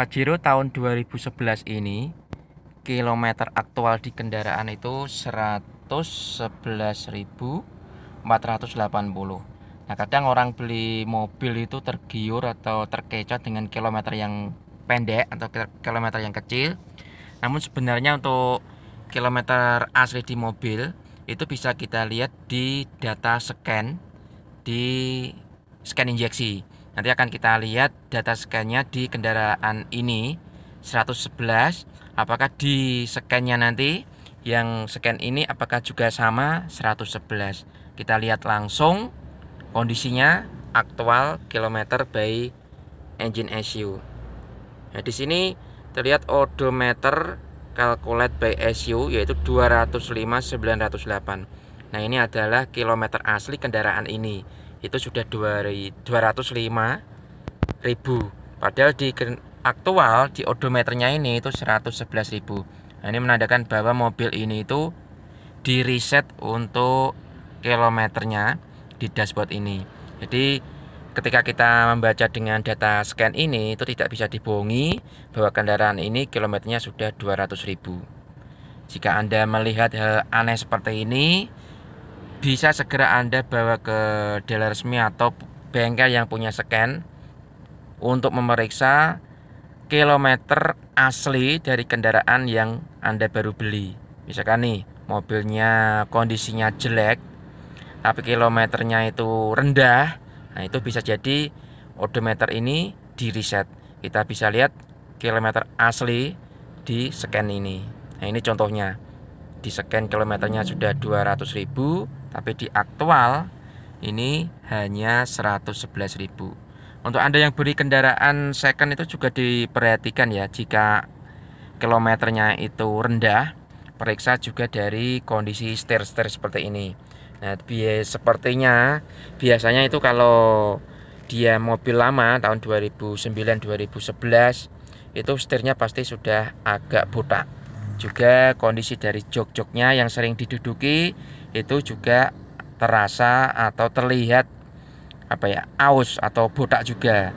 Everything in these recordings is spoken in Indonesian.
Pajero tahun 2011 ini kilometer aktual di kendaraan itu 111.480. Nah, kadang orang beli mobil itu tergiur atau terkecoh dengan kilometer yang pendek atau kilometer yang kecil. Namun sebenarnya untuk kilometer asli di mobil itu bisa kita lihat di data scan di scan injeksi. Nanti akan kita lihat data scan-nya di kendaraan ini 111. Apakah di scan-nya nanti yang scan ini apakah juga sama 111? Kita lihat langsung kondisinya aktual kilometer by engine SU. Nah, di sini terlihat odometer calculate by SU yaitu 205 908. Nah, ini adalah kilometer asli kendaraan ini itu sudah 205 ribu. Padahal di aktual di odometernya ini itu 111 ribu. Nah, ini menandakan bahwa mobil ini itu di reset untuk kilometernya di dashboard ini. Jadi ketika kita membaca dengan data scan ini itu tidak bisa dibohongi bahwa kendaraan ini kilometernya sudah 200 ribu. Jika Anda melihat hal aneh seperti ini bisa segera Anda bawa ke dealer resmi atau bengkel yang punya scan untuk memeriksa kilometer asli dari kendaraan yang Anda baru beli. Misalkan nih, mobilnya kondisinya jelek tapi kilometernya itu rendah, nah itu bisa jadi odometer ini di reset. Kita bisa lihat kilometer asli di scan ini. Nah, ini contohnya. Di scan kilometernya sudah 200.000 tapi di aktual ini hanya 111.000 untuk anda yang beli kendaraan second itu juga diperhatikan ya jika kilometernya itu rendah periksa juga dari kondisi setir-setir seperti ini. Nah biaya sepertinya biasanya itu kalau dia mobil lama tahun 2009 2011 itu setirnya pasti sudah agak botak. Juga kondisi dari jok-joknya yang sering diduduki itu juga terasa atau terlihat apa ya aus atau botak juga.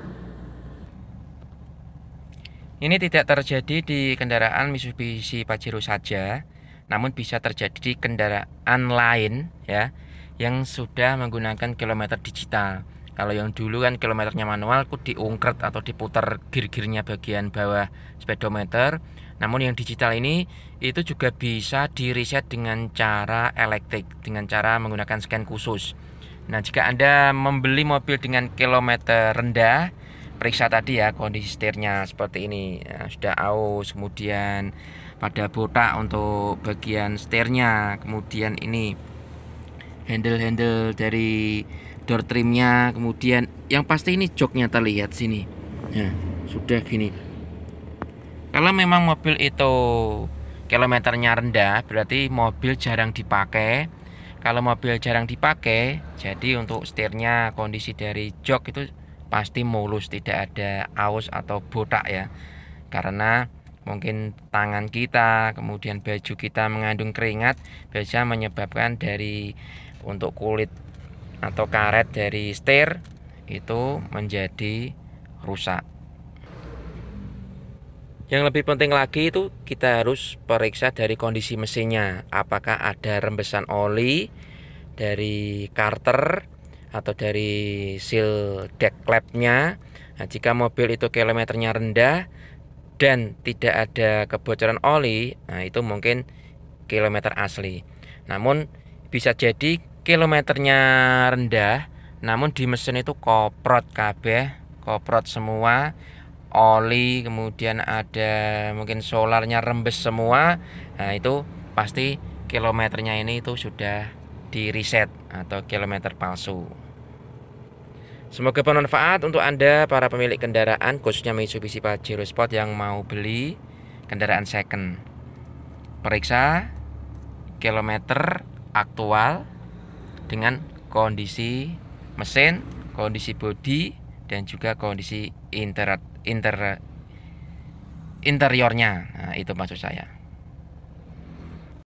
Ini tidak terjadi di kendaraan Mitsubishi Pajero saja namun bisa terjadi di kendaraan lain ya yang sudah menggunakan kilometer digital kalau yang dulu kan kilometernya manual ku diungkret atau diputar gir-girnya bagian bawah speedometer. Namun yang digital ini itu juga bisa di reset dengan cara elektrik dengan cara menggunakan scan khusus. Nah jika anda membeli mobil dengan kilometer rendah periksa tadi ya kondisi setirnya seperti ini. Nah, sudah aus kemudian pada botak untuk bagian setirnya kemudian ini handle-handle dari door trimnya kemudian yang pasti ini joknya terlihat sini. Ya sudah gini. Kalau memang mobil itu kilometernya rendah berarti mobil jarang dipakai. Kalau mobil jarang dipakai jadi untuk setirnya kondisi dari jok itu pasti mulus tidak ada aus atau botak ya. Karena mungkin tangan kita kemudian baju kita mengandung keringat bisa menyebabkan dari untuk kulit atau karet dari setir itu menjadi rusak. Yang lebih penting lagi itu kita harus periksa dari kondisi mesinnya, apakah ada rembesan oli dari karter atau dari seal deck clapnya. Nah, jika mobil itu kilometernya rendah dan tidak ada kebocoran oli, nah itu mungkin kilometer asli. Namun bisa jadi kilometernya rendah namun di mesin itu koprot kabeh koprot semua oli kemudian ada mungkin solarnya rembes semua. Nah itu pasti kilometernya ini itu sudah di reset atau kilometer palsu. Semoga bermanfaat untuk anda para pemilik kendaraan khususnya Mitsubishi Pajero Sport yang mau beli kendaraan second. Periksa kilometer aktual dengan kondisi mesin, kondisi bodi dan juga kondisi inter, inter interiornya. Nah, itu maksud saya.